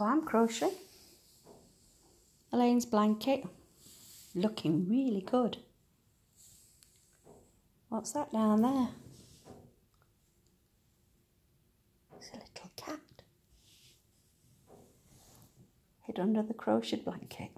So I'm crocheting Elaine's blanket, looking really good. What's that down there? It's a little cat. Hid under the crocheted blanket.